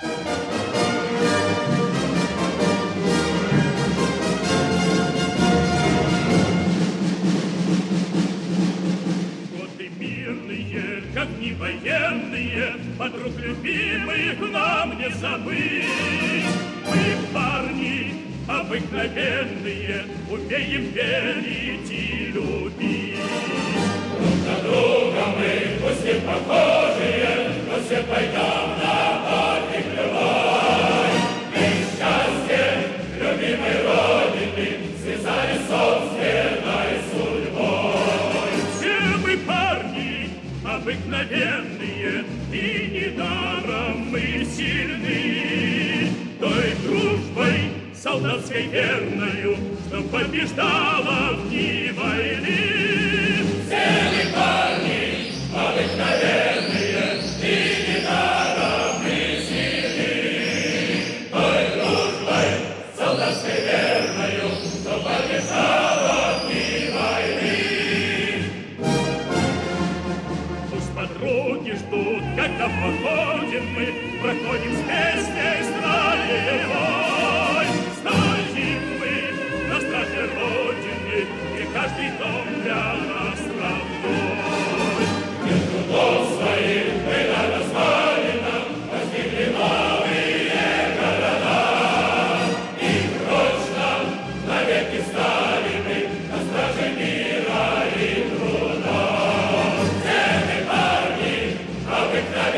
Годы мирные, как не военные, Подруг любимых нам не забыть. Мы парни обыкновенные, Умеем верить и любить. Друг на друга мы, пусть не похожие, Но все пойдем на обыкновенные, И недаром мы сильны. Той дружбой солдатской верною, Что побеждала в дни войны. Все парни обыкновенные, И недаром мы сильны. Той дружбой солдатской верною, когда походим мы, Проходим с песней обыкновенные,